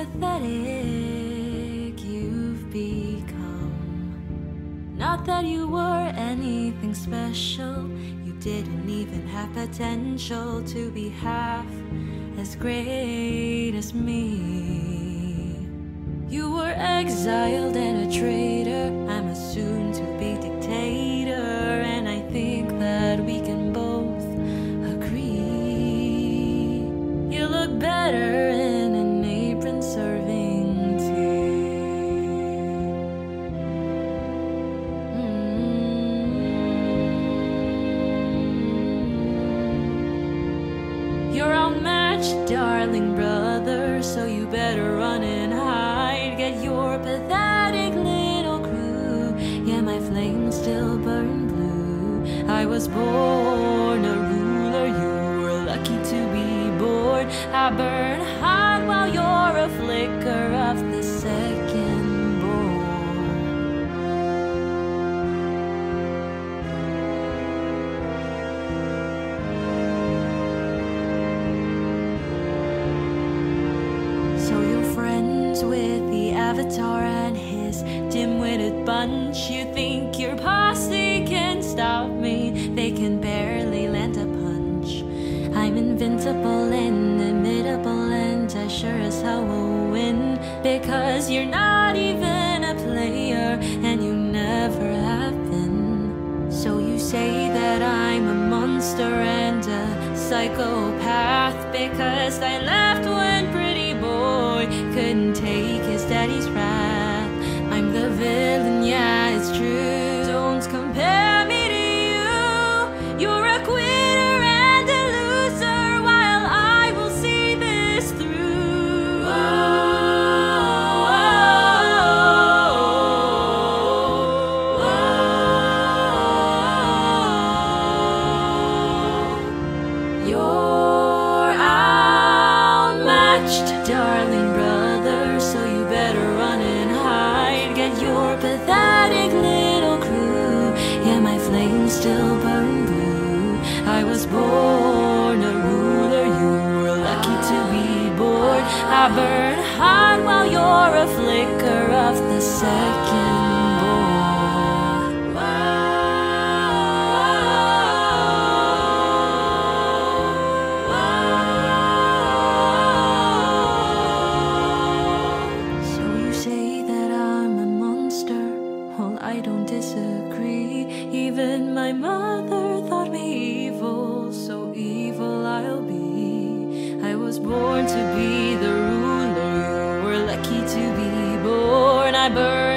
pathetic you've become. Not that you were anything special, you didn't even have potential to be half as great as me. You were exiled and a traitor. Darling brother, so you better run and hide. Get your pathetic little crew. Yeah, my flames still burn blue. I was born a ruler, you were lucky to be born. I burn Avatar and his dim-witted bunch. You think your posse can stop me? They can barely land a punch. I'm invincible, inimitable, and I sure as hell will win because you're not even a player, and you never have been. So you say that I'm a monster and a psychopath because I left when pretty boy couldn't still burn blue. I was born a ruler, you were lucky to be born. I burn hot while you're a flicker of the second born. So you say that I'm a monster? Well, I don't disagree. Even my mother thought me evil, so evil I'll be. I was born to be the ruler. You were lucky to be born. I burn.